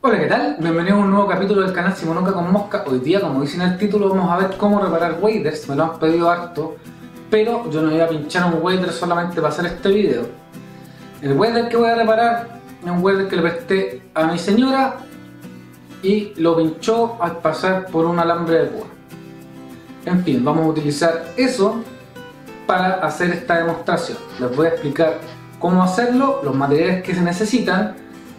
Hola, ¿qué tal? Bienvenidos a un nuevo capítulo del canal Simonoca con Mosca. Hoy día, como dice en el título, vamos a ver cómo reparar waders. Me lo han pedido harto, pero yo no voy a pinchar un wader solamente para hacer este video. El wader que voy a reparar es un wader que le presté a mi señora y lo pinchó al pasar por un alambre de púa. En fin, vamos a utilizar eso para hacer esta demostración. Les voy a explicar cómo hacerlo, los materiales que se necesitan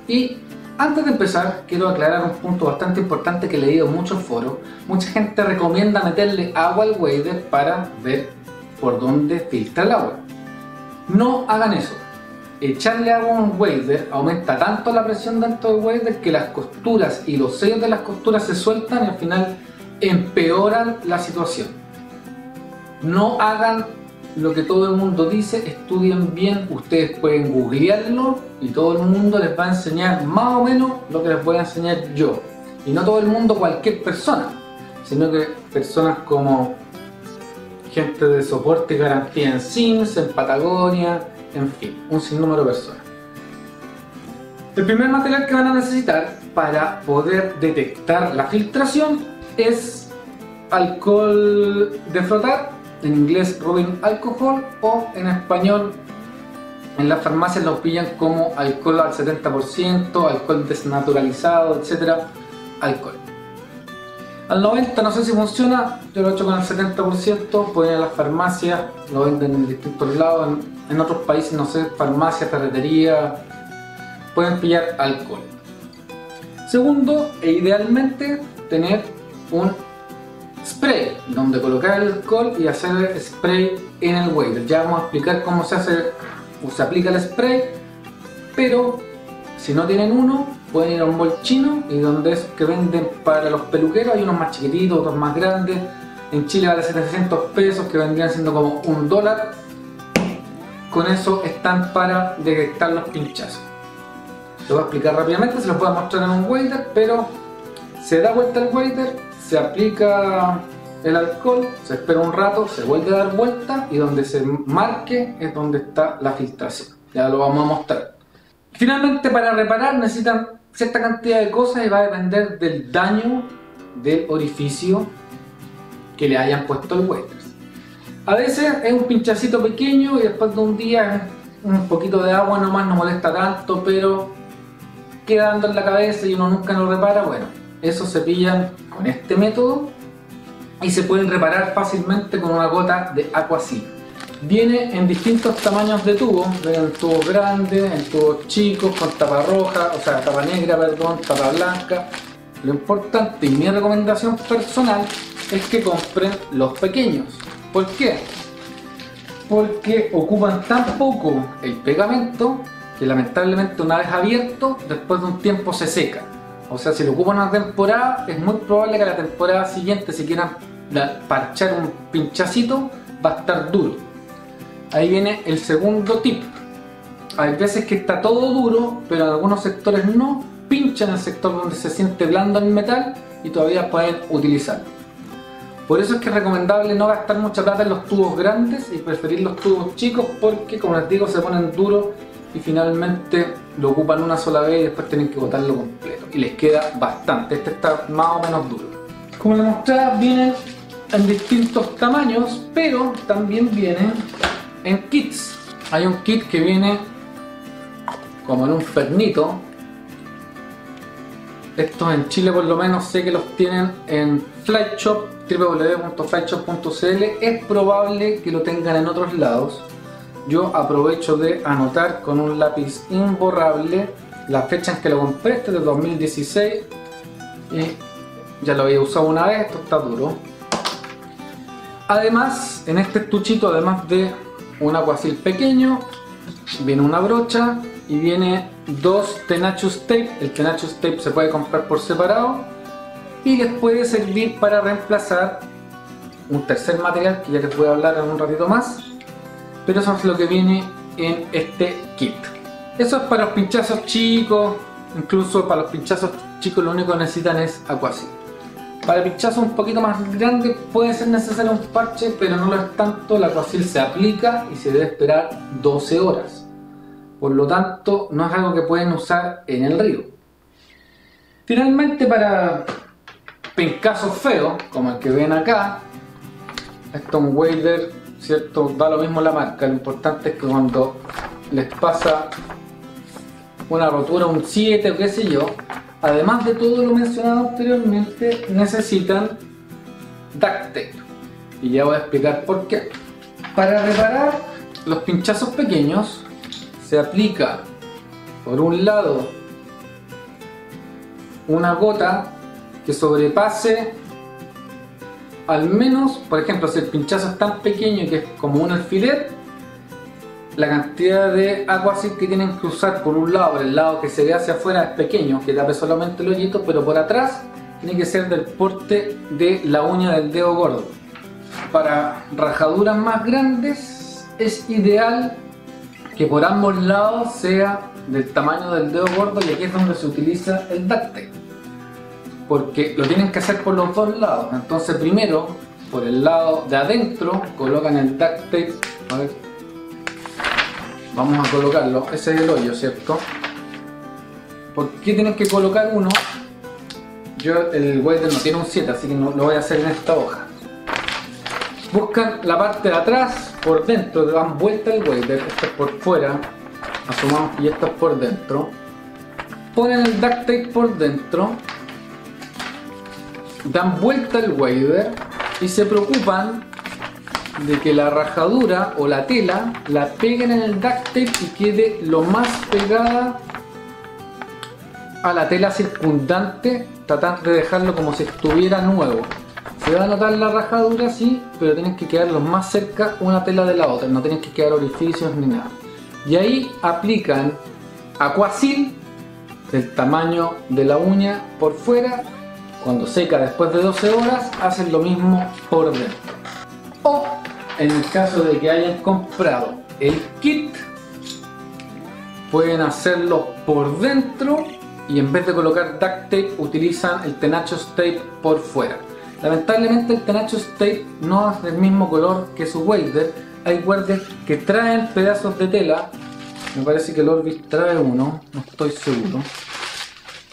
y antes de empezar, quiero aclarar un punto bastante importante que he leído en muchos foros. Mucha gente recomienda meterle agua al wader para ver por dónde filtra el agua. No hagan eso. Echarle agua a un wader aumenta tanto la presión dentro del wader que las costuras y los sellos de las costuras se sueltan y al final empeoran la situación. No hagan lo que todo el mundo dice, estudien bien, ustedes pueden googlearlo y todo el mundo les va a enseñar más o menos lo que les voy a enseñar yo. Y no todo el mundo cualquier persona, sino que personas como gente de soporte y garantía en Sims, en Patagonia, en fin, un sinnúmero de personas. El primer material que van a necesitar para poder detectar la filtración es alcohol de frotar en inglés rubbing alcohol o en español en las farmacias lo pillan como alcohol al 70%, alcohol desnaturalizado, etc. Alcohol. Al 90% no sé si funciona, yo lo he hecho con el 70%, pueden ir a las farmacias, lo venden en distintos lados, en, en otros países, no sé, farmacias, ferretería, pueden pillar alcohol. Segundo, e idealmente tener un spray, donde colocar el alcohol y hacer spray en el wader. Ya vamos a explicar cómo se hace o se aplica el spray, pero si no tienen uno, pueden ir a un bol chino y donde es que venden para los peluqueros, hay unos más chiquititos, otros más grandes. En Chile vale 700 pesos, que vendrían siendo como un dólar. Con eso están para detectar los pinchazos. Lo voy a explicar rápidamente, se los voy a mostrar en un wader, pero se da vuelta el wader, se aplica el alcohol, se espera un rato, se vuelve a dar vuelta y donde se marque es donde está la filtración. Ya lo vamos a mostrar. Finalmente para reparar necesitan cierta cantidad de cosas y va a depender del daño del orificio que le hayan puesto el wader. A veces es un pinchacito pequeño y después de un día un poquito de agua nomás no molesta tanto, pero quedando en la cabeza y uno nunca lo repara, bueno, eso se pillan con este método y se pueden reparar fácilmente con una gota de Aquasil. Viene en distintos tamaños de tubo, en tubos grandes, en tubos chicos, con tapa roja, o sea, tapa negra, perdón, tapa blanca. Lo importante y mi recomendación personal es que compren los pequeños. ¿Por qué? Porque ocupan tan poco el pegamento que lamentablemente una vez abierto, después de un tiempo se seca. O sea, si lo ocupan una temporada, es muy probable que la temporada siguiente, si quieran parchar un pinchacito, va a estar duro. Ahí viene el segundo tip. Hay veces que está todo duro, pero en algunos sectores no. Pinchan el sector donde se siente blando el metal y todavía pueden utilizarlo. Por eso es que es recomendable no gastar mucha plata en los tubos grandes y preferir los tubos chicos porque, como les digo, se ponen duros y finalmente lo ocupan una sola vez y después tienen que botarlo completo. Y les queda bastante. Este está más o menos duro. Como les mostraba, vienen en distintos tamaños, pero también vienen en kits. Hay un kit que viene como en un fernito. Estos en Chile por lo menos sé que los tienen en Flightshop, www.flightshop.cl. Es probable que lo tengan en otros lados. Yo aprovecho de anotar con un lápiz imborrable la fecha en que lo compré, este es de 2016. Y ya lo había usado una vez, esto está duro. Además, en este estuchito, además de un aguacil pequeño, viene una brocha y viene dos Tenachus Tape. El Tenachus Tape se puede comprar por separado y les puede servir para reemplazar un tercer material que ya les voy a hablar en un ratito más. Pero eso es lo que viene en este kit. Eso es para los pinchazos chicos, incluso para los pinchazos chicos lo único que necesitan es aguacil. Para pinchazos un poquito más grandes puede ser necesario un parche, pero no lo es tanto. La Aquasil se aplica y se debe esperar 12 horas. Por lo tanto, no es algo que pueden usar en el río. Finalmente, para pincazos feos, como el que ven acá, esto es un wader, ¿cierto? Da lo mismo la marca. Lo importante es que cuando les pasa una rotura, un 7 o qué sé yo, además de todo lo mencionado anteriormente, necesitan duct tape. Y ya voy a explicar por qué. Para reparar los pinchazos pequeños, se aplica por un lado una gota que sobrepase al menos, por ejemplo, si el pinchazo es tan pequeño que es como un alfiler, la cantidad de agua así que tienen que usar por un lado, el lado que se ve hacia afuera es pequeño, que tape solamente el hoyito, pero por atrás tiene que ser del porte de la uña del dedo gordo. Para rajaduras más grandes es ideal que por ambos lados sea del tamaño del dedo gordo y aquí es donde se utiliza el duct porque lo tienen que hacer por los dos lados. Entonces primero por el lado de adentro colocan el duct tape a ver. Vamos a colocarlo. Ese es el hoyo cierto ¿por qué tienen que colocar uno? yo el welder no tiene un 7 así que no lo voy a hacer en esta hoja. Buscan la parte de atrás por dentro dan vuelta el welder. Esto es por fuera. Asumamos y esto es por dentro. Ponen el duct tape por dentro dan vuelta el wader y se preocupan de que la rajadura o la tela la peguen en el duct tape y quede lo más pegada a la tela circundante tratando de dejarlo como si estuviera nuevo. Se va a notar la rajadura sí pero tienen que quedar lo más cerca una tela de la otra no tienen que quedar orificios ni nada. Y ahí aplican Aquasil del tamaño de la uña por fuera cuando seca después de 12 horas hacen lo mismo por dentro. O en el caso de que hayan comprado el kit pueden hacerlo por dentro y en vez de colocar duct tape utilizan el Tenachos tape por fuera. Lamentablemente el Tenachos tape no es del mismo color que su welder. Hay guardias que traen pedazos de tela. Me parece que el Orbis trae uno no estoy seguro.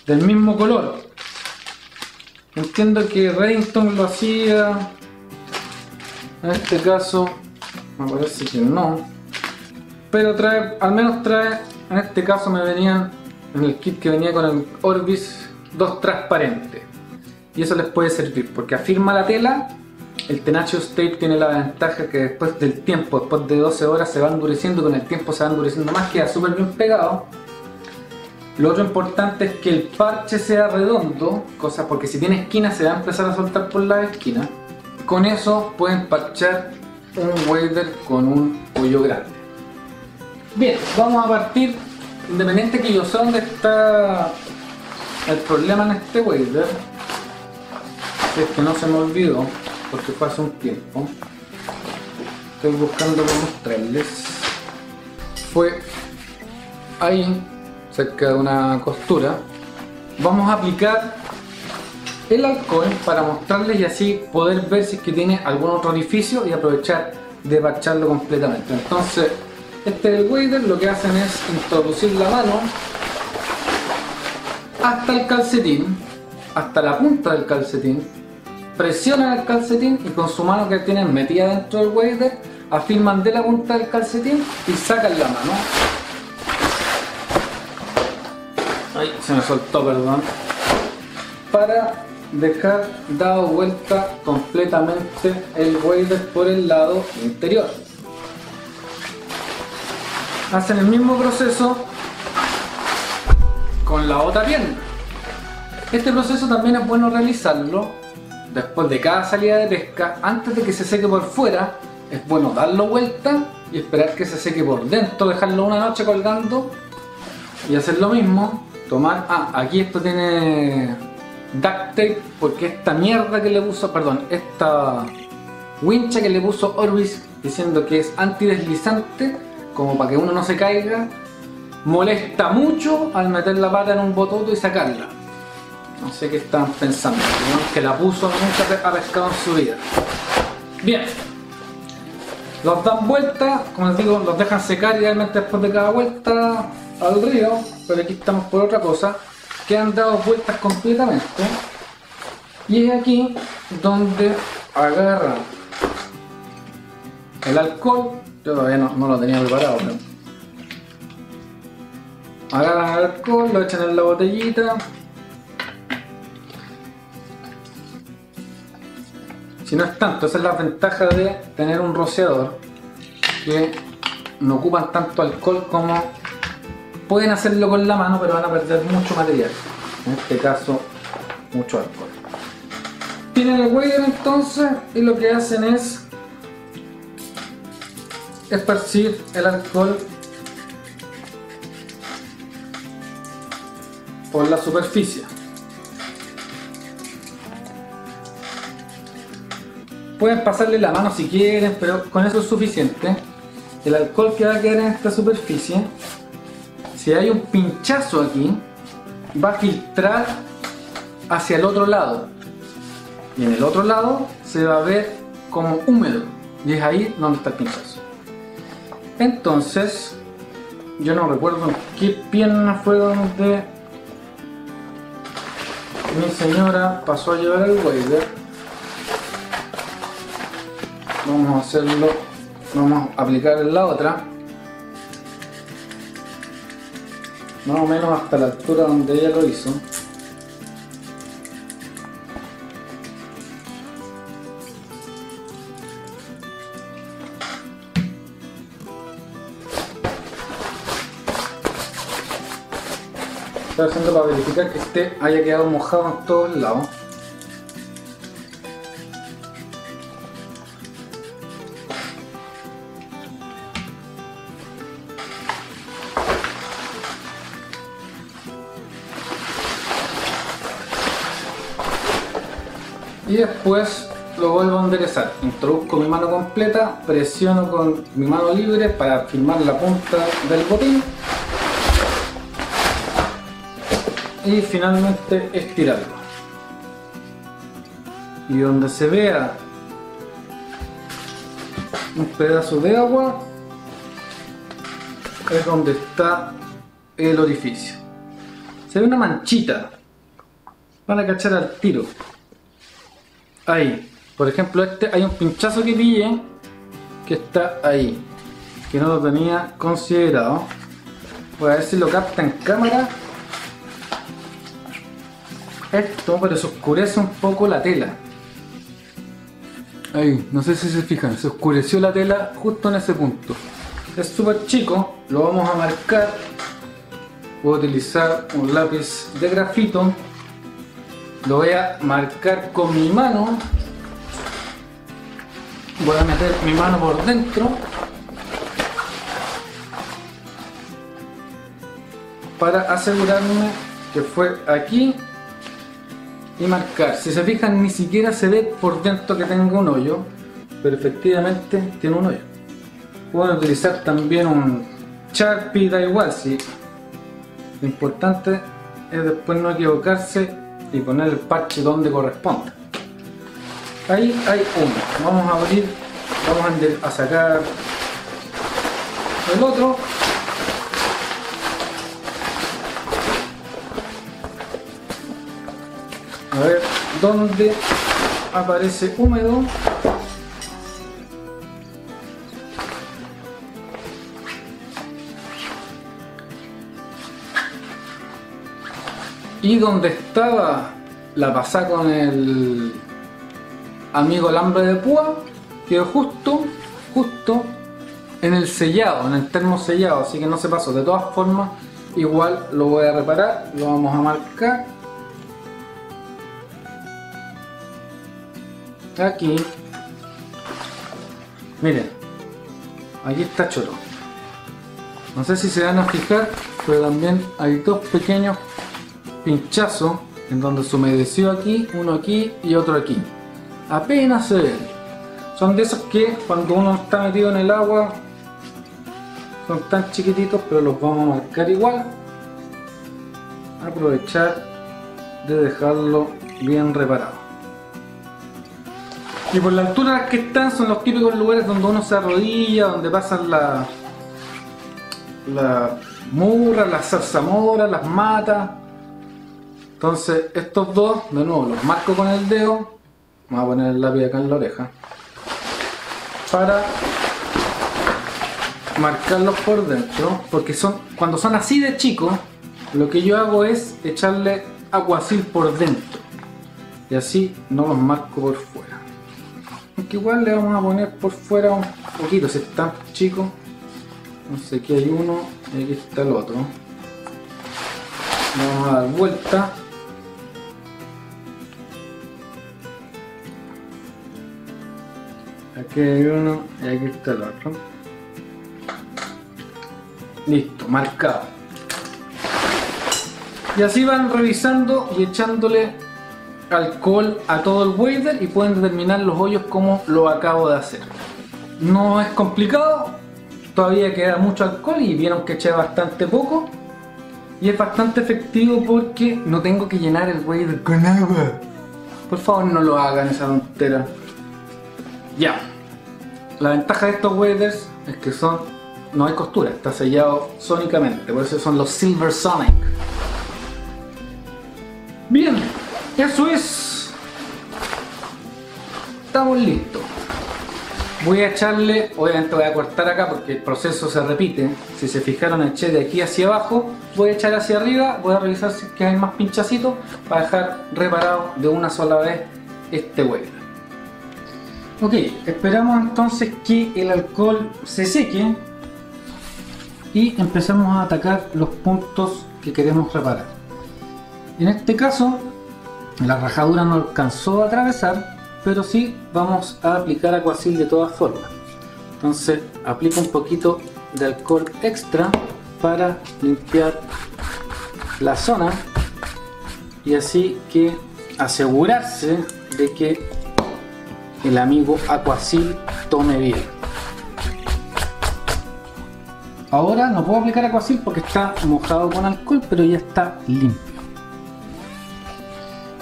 Del mismo color entiendo que Reddington lo hacía. En este caso me parece que no. Pero trae al menos trae en este caso me venían en el kit que venía con el Orbis dos transparentes. Y eso les puede servir porque afirma la tela el Tenacious Tape tiene la ventaja que después del tiempo, después de 12 horas se va endureciendo, con el tiempo se va endureciendo más, queda súper bien pegado. Lo otro importante es que el parche sea redondo, cosa porque si tiene esquina se va a empezar a soltar por la esquina. Con eso pueden parchar un wader con un hoyo grande. Bien, vamos a partir, independiente que yo sé dónde está el problema en este wader, es que no se me olvidó, porque fue hace un tiempo. Estoy buscando para mostrarles. Fue ahí, cerca de una costura. Vamos a aplicar el alcohol para mostrarles y así poder ver si es que tiene algún otro orificio y aprovechar de parcharlo completamente. Entonces, este es el wader, lo que hacen es introducir la mano hasta el calcetín, hasta la punta del calcetín, presionan el calcetín y con su mano que tienen metida dentro del wader afirman de la punta del calcetín y sacan la mano. Se me soltó, perdón. Para dejar dado vuelta completamente el wader por el lado interior. Hacen el mismo proceso con la otra pierna. Este proceso también es bueno realizarlo después de cada salida de pesca, antes de que se seque por fuera, es bueno darlo vuelta y esperar que se seque por dentro, dejarlo una noche colgando y hacer lo mismo. Tomar, ah, aquí esto tiene duct tape porque esta mierda que le puso, perdón, esta wincha que le puso Orbis diciendo que es antideslizante, como para que uno no se caiga, molesta mucho al meter la pata en un bototo y sacarla. No sé qué estaban pensando. Que la puso nunca ha pescado en su vida. Bien. Los dan vuelta, como les digo, los dejan secar idealmente después de cada vuelta al río, pero aquí estamos por otra cosa, que han dado vueltas completamente. Y es aquí donde agarran el alcohol, yo todavía no, lo tenía preparado, pero agarran el alcohol, lo echan en la botellita. Si no es tanto, esa es la ventaja de tener un rociador que no ocupan tanto alcohol como pueden hacerlo con la mano, pero van a perder mucho material. En este caso, mucho alcohol. Tienen el wader entonces y lo que hacen es esparcir el alcohol por la superficie. Pueden pasarle la mano si quieren, pero con eso es suficiente. El alcohol que va a quedar en esta superficie, si hay un pinchazo aquí, va a filtrar hacia el otro lado. Y en el otro lado se va a ver como húmedo. Y es ahí donde está el pinchazo. Entonces, yo no recuerdo qué pierna fue donde mi señora pasó a llevar el wader. Vamos a hacerlo, vamos a aplicar en la otra. Más o menos hasta la altura donde ella lo hizo. Estoy haciendo para verificar que este haya quedado mojado en todos lados. Y después lo vuelvo a enderezar. Introduzco mi mano completa, presiono con mi mano libre para firmar la punta del botín y finalmente estirarlo. Y donde se vea un pedazo de agua es donde está el orificio. Se ve una manchita. Van a cachar al tiro. Ahí. Por ejemplo, este hay un pinchazo que pille que está ahí. Que no lo tenía considerado. Voy a ver si lo capta en cámara. Esto, pero se oscurece un poco la tela. Ahí, no sé si se fijan, se oscureció la tela justo en ese punto. Es súper chico, lo vamos a marcar. Voy a utilizar un lápiz de grafito lo voy a marcar con mi mano. Voy a meter mi mano por dentro. Para asegurarme que fue aquí y marcar. Si se fijan ni siquiera se ve por dentro que tenga un hoyo pero efectivamente tiene un hoyo. Pueden utilizar también un Sharpie da igual si lo importante es después no equivocarse y poner el parche donde corresponde. Ahí hay uno. Vamos a abrir, vamos a sacar el otro. A ver dónde aparece húmedo. Y donde estaba la pasada con el amigo alambre de púa, quedó justo, justo en el sellado, en el termo sellado, así que no se pasó. De todas formas, igual lo voy a reparar, lo vamos a marcar. Aquí. Miren, aquí está choro. No sé si se van a fijar, pero también hay dos pequeños pinchazo en donde se humedeció aquí, uno aquí y otro aquí. Apenas se ven. Son de esos que cuando uno está metido en el agua son tan chiquititos, pero los vamos a marcar igual. Aprovechar de dejarlo bien reparado. Y por la altura que están son los típicos lugares donde uno se arrodilla, donde pasan la, la murra, las zarzamoras, las matas. Entonces estos dos, de nuevo, los marco con el dedo. Vamos a poner el lápiz acá en la oreja. Para marcarlos por dentro. Porque son cuando son así de chicos, lo que yo hago es echarle aguacil por dentro. Y así no los marco por fuera. Aunque igual le vamos a poner por fuera un poquito, si están chicos. Sé, aquí hay uno y aquí está el otro. Vamos a dar vuelta. Aquí hay uno y aquí está el otro. Listo, marcado. Y así van revisando y echándole alcohol a todo el wader y pueden determinar los hoyos como lo acabo de hacer. No es complicado, todavía queda mucho alcohol y vieron que eché bastante poco. Y es bastante efectivo porque no tengo que llenar el wader con agua. Por favor no lo hagan esa tontera. Ya. La ventaja de estos waders es que son no hay costura, está sellado sónicamente, por eso son los Silver Sonic. Bien, eso es. Estamos listos. Voy a echarle, obviamente voy a cortar acá porque el proceso se repite. Si se fijaron eché de aquí hacia abajo, voy a echar hacia arriba, voy a revisar si hay más pinchacitos para dejar reparado de una sola vez este huevo. Ok, esperamos entonces que el alcohol se seque y empezamos a atacar los puntos que queremos reparar. En este caso, la rajadura no alcanzó a atravesar, pero sí vamos a aplicar acuacil de todas formas. Entonces aplico un poquito de alcohol extra para limpiar la zona y así que asegurarse de que el amigo acuacil tome bien. Ahora no puedo aplicar acuacil porque está mojado con alcohol, pero ya está limpio.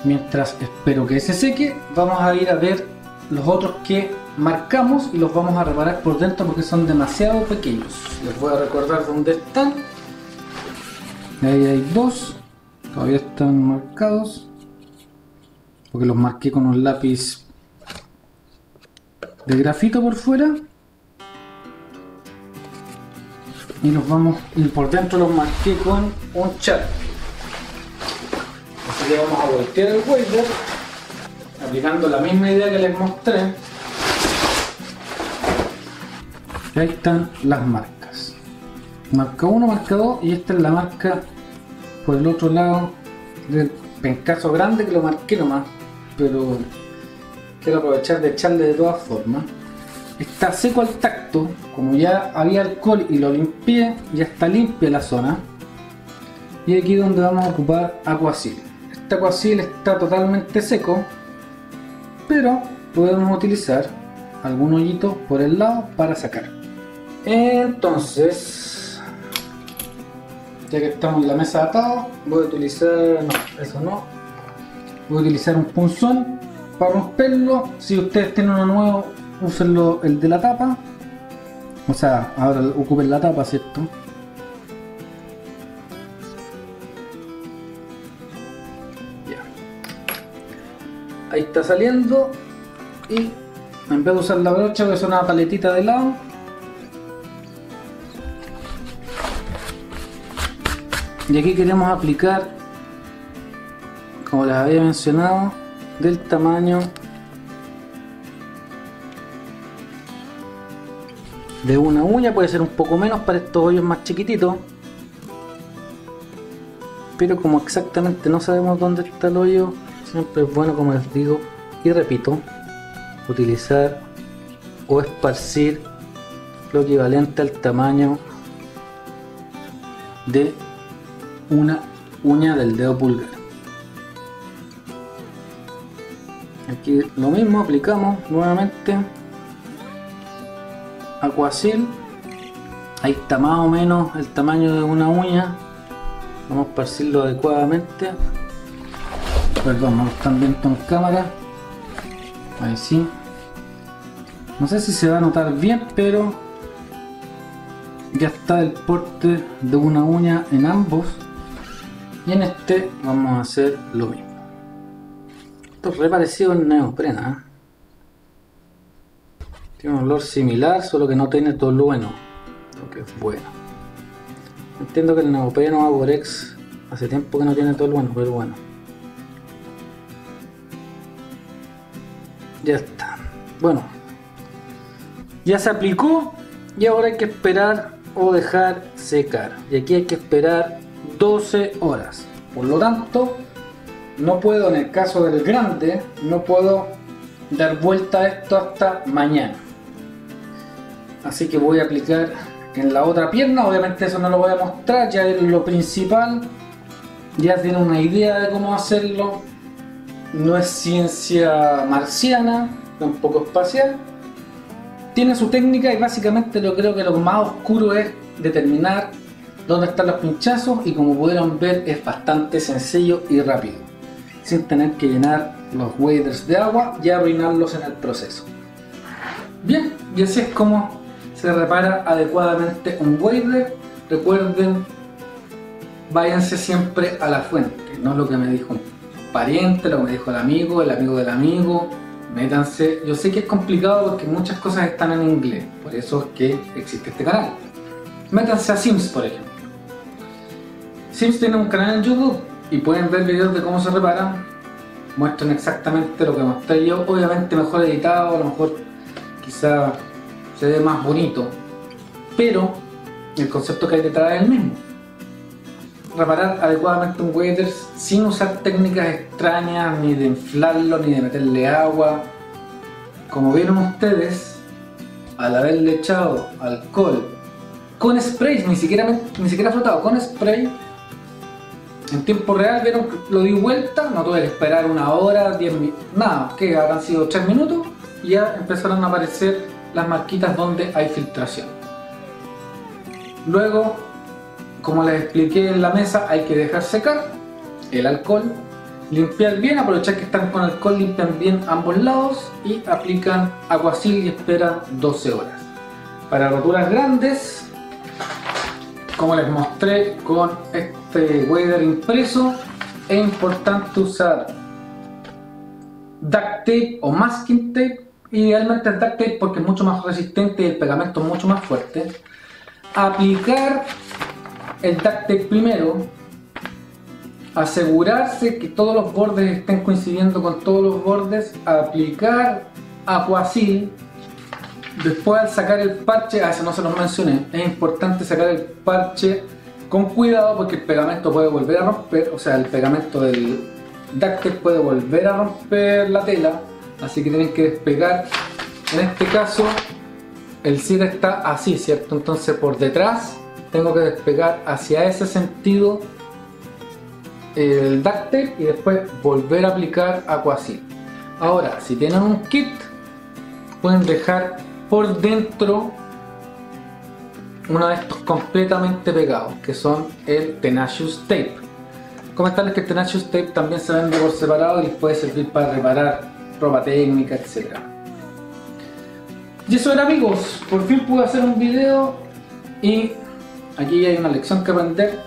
Mientras espero que se seque, vamos a ir a ver los otros que marcamos y los vamos a reparar por dentro porque son demasiado pequeños. Les voy a recordar dónde están. Ahí hay dos, todavía están marcados porque los marqué con un lápiz de grafito por fuera. Y los vamos y por dentro los marqué con un chat. Así que vamos a voltear el welder aplicando la misma idea que les mostré. Y ahí están las marcas. Marca 1, marca 2 y esta es la marca por el otro lado del pencazo grande que lo marqué nomás pero quiero aprovechar de echarle de todas formas está seco al tacto, como ya había alcohol y lo limpié, ya está limpia la zona. Y aquí donde vamos a ocupar aguacil. Este aguacil está totalmente seco, pero podemos utilizar algún hoyito por el lado para sacar. Entonces, ya que estamos en la mesa atado, voy a utilizar, no, eso no, voy a utilizar un punzón para romperlo. Si ustedes tienen uno nuevo, usen el de la tapa. O sea, ahora ocupen la tapa, ¿cierto? Ya. Ahí está saliendo. Y en vez de usar la brocha, voy a una paletita de lado. Y aquí queremos aplicar, como les había mencionado, del tamaño de una uña, puede ser un poco menos para estos hoyos más chiquititos. Pero como exactamente no sabemos dónde está el hoyo, siempre es bueno, como les digo y repito, utilizar o esparcir lo equivalente al tamaño de una uña del dedo pulgar. Aquí lo mismo, aplicamos nuevamente Aquacil. Ahí está más o menos el tamaño de una uña. Vamos a esparcirlo adecuadamente. Perdón, no están viendo en cámara. Ahí sí. No sé si se va a notar bien, pero ya está el porte de una uña en ambos. Y en este vamos a hacer lo mismo. Esto es re parecido en neoprena. ¿eh? Tiene un olor similar, solo que no tiene tolueno. Lo que es bueno. Entiendo que el neopreno Aborex hace tiempo que no tiene tolueno, pero bueno. Ya está. Bueno. Ya se aplicó y ahora hay que esperar o dejar secar. Y aquí hay que esperar 12 horas. Por lo tanto, no puedo, en el caso del grande, no puedo dar vuelta a esto hasta mañana. Así que voy a aplicar en la otra pierna, obviamente eso no lo voy a mostrar, ya es lo principal. Ya tiene una idea de cómo hacerlo. No es ciencia marciana, tampoco espacial. Tiene su técnica y básicamente yo creo que lo más oscuro es determinar dónde están los pinchazos y como pudieron ver es bastante sencillo y rápido, sin tener que llenar los waders de agua y arruinarlos en el proceso. Bien, y así es como se repara adecuadamente un wader. Recuerden, váyanse siempre a la fuente, no lo que me dijo un pariente, lo que me dijo el amigo, el amigo del amigo. Métanse, yo sé que es complicado porque muchas cosas están en inglés, por eso es que existe este canal. Métanse a Sims, por ejemplo. Sims tiene un canal en YouTube y pueden ver videos de cómo se reparan. Muestran exactamente lo que mostré yo, obviamente mejor editado, a lo mejor quizá se ve más bonito, pero el concepto que hay detrás es el mismo. Reparar adecuadamente un wader sin usar técnicas extrañas, ni de inflarlo, ni de meterle agua. Como vieron ustedes, al haberle echado alcohol con spray, ni siquiera, ni siquiera flotado, con spray, en tiempo real vieron lo di vuelta, no tuve que esperar una hora, 10 minutos, nada, que habrán sido 3 minutos y ya empezaron a aparecer las marquitas donde hay filtración. Luego, como les expliqué en la mesa, hay que dejar secar el alcohol, limpiar bien, aprovechar que están con alcohol, limpian bien ambos lados y aplican aguacil y esperan 12 horas. Para roturas grandes, como les mostré con este wader impreso, es importante usar duct tape o masking tape Idealmente el duct tape porque es mucho más resistente y el pegamento es mucho más fuerte. Aplicar el duct tape primero. Asegurarse que todos los bordes estén coincidiendo con todos los bordes. Aplicar Aquasil. Después al sacar el parche, a eso no se los mencioné, es importante sacar el parche con cuidado porque el pegamento puede volver a romper, o sea el pegamento del duct tape puede volver a romper la tela así que tienen que despegar. En este caso el cierre está así cierto entonces por detrás tengo que despegar hacia ese sentido el duct tape y después volver a aplicar Aquasil ahora si tienen un kit pueden dejar por dentro uno de estos completamente pegados que son el Tenacious Tape comentarles que el Tenacious Tape también se vende por separado y puede servir para reparar ropa técnica, etc. Y eso era amigos, por fin pude hacer un video y aquí hay una lección que aprender.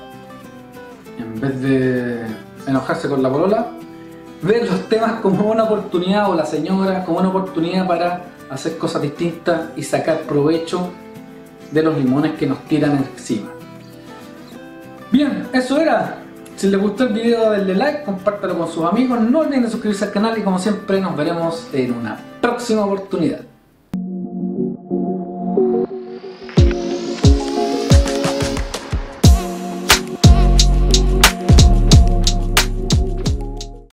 En vez de enojarse con la polola, ver los temas como una oportunidad o la señora como una oportunidad para hacer cosas distintas y sacar provecho de los limones que nos tiran encima. Bien, eso era. Si les gustó el video denle like, compártelo con sus amigos, no olviden suscribirse al canal y como siempre nos veremos en una próxima oportunidad.